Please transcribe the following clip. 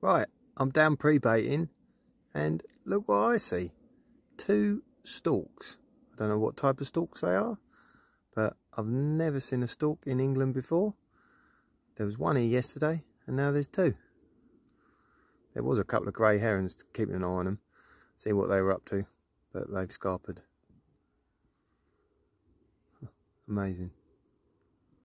Right, I'm down pre-baiting and look what I see. Two storks. I don't know what type of storks they are, but I've never seen a stork in England before. There was one here yesterday and now there's two. There was a couple of grey herons keeping an eye on them, see what they were up to, but they've scarpered. Amazing.